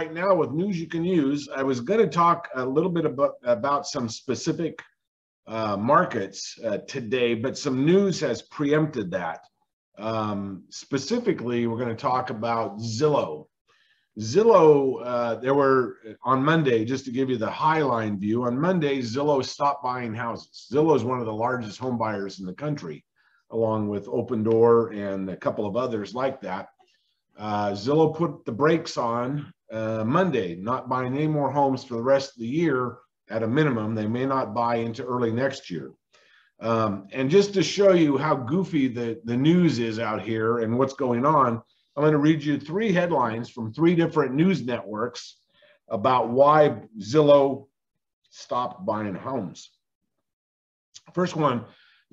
right now with news you can use. I was going to talk a little bit about, about some specific uh, markets uh, today, but some news has preempted that. Um, specifically, we're going to talk about Zillow. Zillow, uh, there were on Monday, just to give you the highline view, on Monday, Zillow stopped buying houses. Zillow is one of the largest home buyers in the country, along with Opendoor and a couple of others like that. Uh, Zillow put the brakes on uh, Monday, not buying any more homes for the rest of the year at a minimum. They may not buy into early next year. Um, and just to show you how goofy the, the news is out here and what's going on, I'm going to read you three headlines from three different news networks about why Zillow stopped buying homes. First one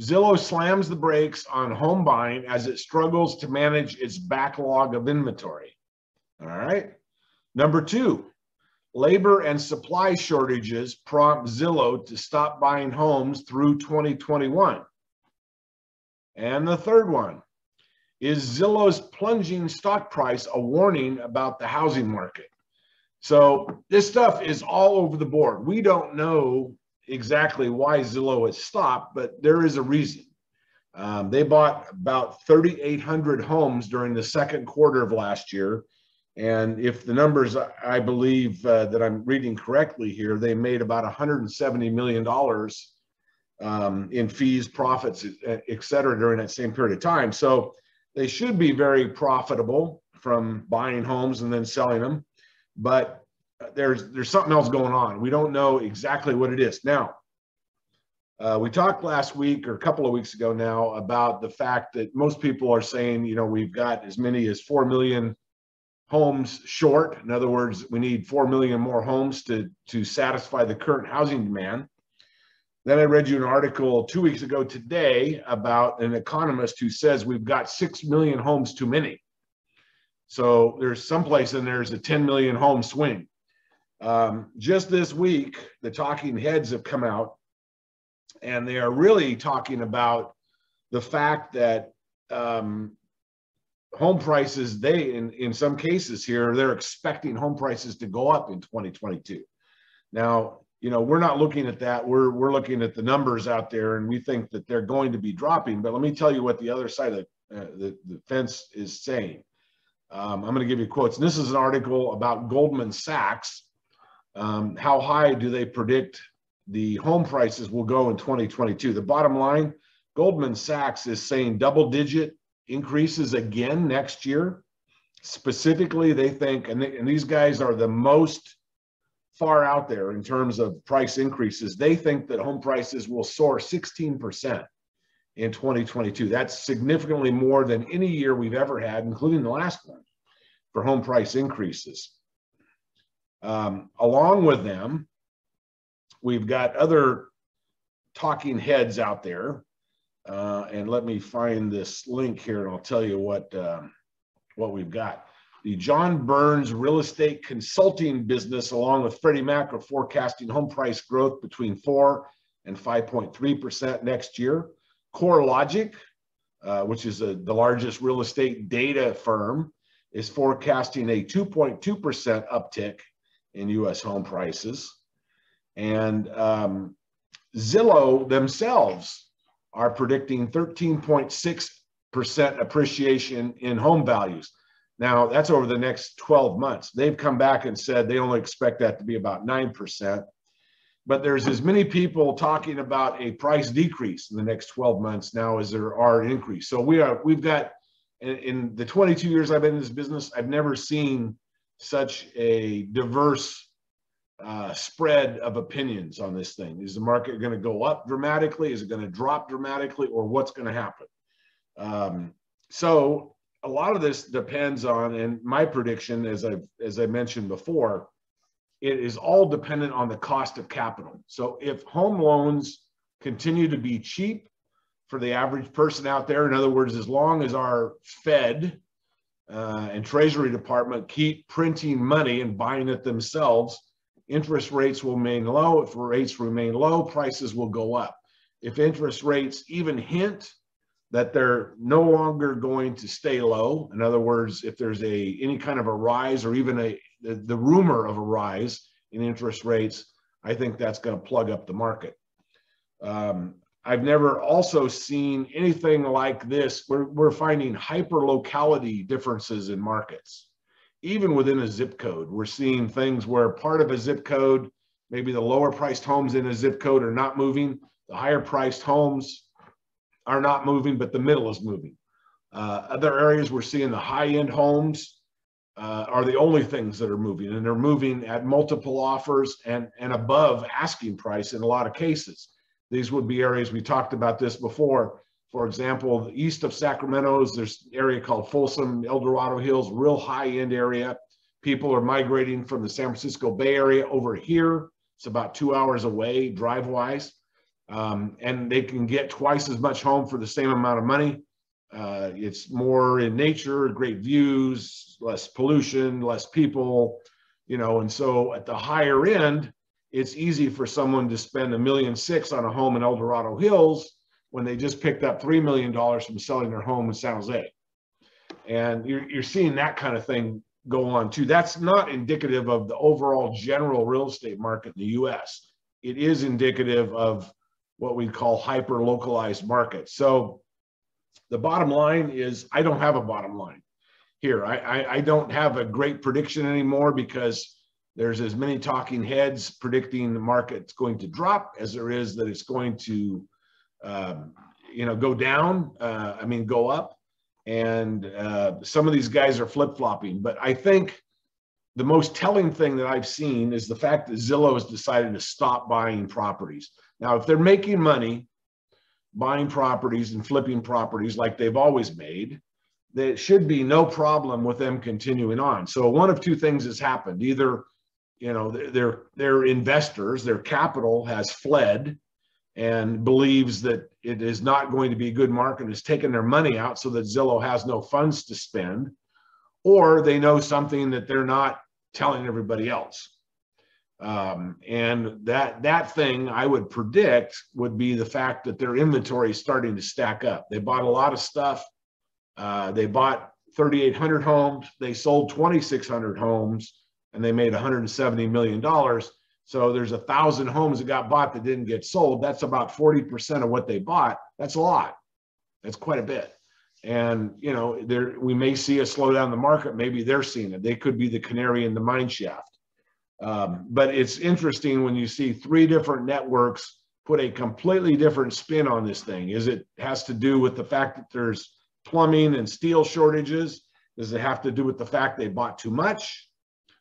Zillow slams the brakes on home buying as it struggles to manage its backlog of inventory. All right. Number two, labor and supply shortages prompt Zillow to stop buying homes through 2021. And the third one, is Zillow's plunging stock price a warning about the housing market? So this stuff is all over the board. We don't know exactly why Zillow has stopped, but there is a reason. Um, they bought about 3,800 homes during the second quarter of last year. And if the numbers I believe uh, that I'm reading correctly here, they made about $170 million um, in fees, profits, et cetera, during that same period of time. So they should be very profitable from buying homes and then selling them. But there's there's something else going on. We don't know exactly what it is. Now, uh, we talked last week or a couple of weeks ago now about the fact that most people are saying, you know, we've got as many as 4 million homes short. In other words, we need 4 million more homes to, to satisfy the current housing demand. Then I read you an article two weeks ago today about an economist who says we've got 6 million homes too many. So there's someplace in there's a 10 million home swing. Um, just this week, the talking heads have come out and they are really talking about the fact that um, home prices, they, in, in some cases here, they're expecting home prices to go up in 2022. Now, you know, we're not looking at that. We're, we're looking at the numbers out there and we think that they're going to be dropping. But let me tell you what the other side of the, uh, the, the fence is saying. Um, I'm going to give you quotes. And this is an article about Goldman Sachs um, how high do they predict the home prices will go in 2022? The bottom line, Goldman Sachs is saying double digit increases again next year. Specifically, they think, and, they, and these guys are the most far out there in terms of price increases. They think that home prices will soar 16% in 2022. That's significantly more than any year we've ever had, including the last one, for home price increases. Um, along with them, we've got other talking heads out there. Uh, and let me find this link here and I'll tell you what, um, what we've got. The John Burns real estate consulting business, along with Freddie Mac, are forecasting home price growth between 4 and 5.3% next year. CoreLogic, uh, which is a, the largest real estate data firm, is forecasting a 2.2% uptick in U.S. home prices. And um, Zillow themselves are predicting 13.6% appreciation in home values. Now, that's over the next 12 months. They've come back and said they only expect that to be about 9%. But there's as many people talking about a price decrease in the next 12 months now as there are an increase. So we are, we've got, in, in the 22 years I've been in this business, I've never seen such a diverse uh, spread of opinions on this thing. Is the market going to go up dramatically? Is it going to drop dramatically? Or what's going to happen? Um, so a lot of this depends on, and my prediction, as I as I mentioned before, it is all dependent on the cost of capital. So if home loans continue to be cheap for the average person out there, in other words, as long as our Fed uh, and Treasury Department keep printing money and buying it themselves, interest rates will remain low. If rates remain low, prices will go up. If interest rates even hint that they're no longer going to stay low. In other words, if there's a any kind of a rise or even a the, the rumor of a rise in interest rates, I think that's going to plug up the market. Um, I've never also seen anything like this. We're, we're finding hyper locality differences in markets. Even within a zip code, we're seeing things where part of a zip code, maybe the lower priced homes in a zip code are not moving, the higher priced homes are not moving, but the middle is moving. Uh, other areas we're seeing the high end homes uh, are the only things that are moving, and they're moving at multiple offers and, and above asking price in a lot of cases. These would be areas we talked about this before. For example, east of Sacramento, there's an area called Folsom, El Dorado Hills, real high end area. People are migrating from the San Francisco Bay Area over here. It's about two hours away drive wise um, and they can get twice as much home for the same amount of money. Uh, it's more in nature, great views, less pollution, less people, you know, and so at the higher end, it's easy for someone to spend a million six on a home in El Dorado Hills when they just picked up $3 million from selling their home in San Jose. And you're, you're seeing that kind of thing go on too. That's not indicative of the overall general real estate market in the US. It is indicative of what we call hyper localized markets. So the bottom line is I don't have a bottom line here. I, I, I, don't have a great prediction anymore because there's as many talking heads predicting the market's going to drop as there is that it's going to, um, you know, go down. Uh, I mean, go up. And uh, some of these guys are flip flopping. But I think the most telling thing that I've seen is the fact that Zillow has decided to stop buying properties. Now, if they're making money buying properties and flipping properties like they've always made, there should be no problem with them continuing on. So one of two things has happened. Either, you know, their their investors, their capital has fled and believes that it is not going to be a good market, has taken their money out so that Zillow has no funds to spend, or they know something that they're not telling everybody else. Um, and that that thing I would predict would be the fact that their inventory is starting to stack up. They bought a lot of stuff. Uh, they bought 3,800 homes. They sold 2,600 homes, and they made 170 million dollars. So there's a thousand homes that got bought that didn't get sold. That's about 40% of what they bought. That's a lot. That's quite a bit. And you know, there we may see a slowdown in the market. Maybe they're seeing it. They could be the canary in the mine shaft. Um, but it's interesting when you see three different networks put a completely different spin on this thing. Is it has to do with the fact that there's plumbing and steel shortages? Does it have to do with the fact they bought too much?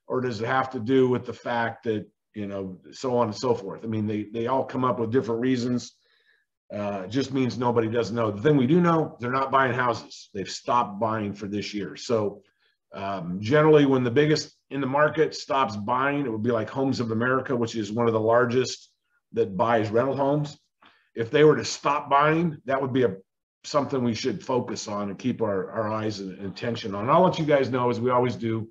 Or does it have to do with the fact that, you know, so on and so forth? I mean, they, they all come up with different reasons. Uh, just means nobody doesn't know. The thing we do know, they're not buying houses. They've stopped buying for this year. So um, generally, when the biggest in the market stops buying, it would be like Homes of America, which is one of the largest that buys rental homes. If they were to stop buying, that would be a something we should focus on and keep our, our eyes and attention on. I'll let you guys know, as we always do,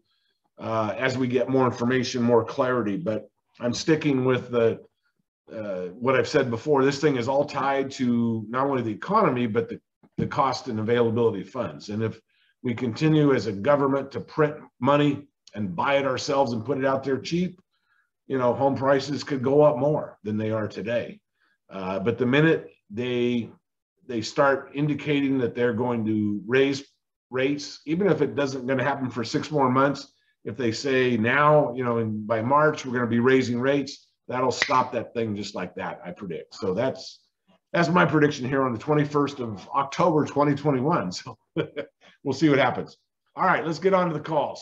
uh, as we get more information, more clarity. But I'm sticking with the uh, what I've said before. This thing is all tied to not only the economy, but the, the cost and availability of funds. And if we continue as a government to print money and buy it ourselves and put it out there cheap, you know, home prices could go up more than they are today. Uh, but the minute they they start indicating that they're going to raise rates, even if it doesn't going to happen for six more months, if they say now, you know, in, by March we're going to be raising rates, that'll stop that thing just like that. I predict. So that's that's my prediction here on the 21st of October 2021. So we'll see what happens. All right, let's get on to the calls.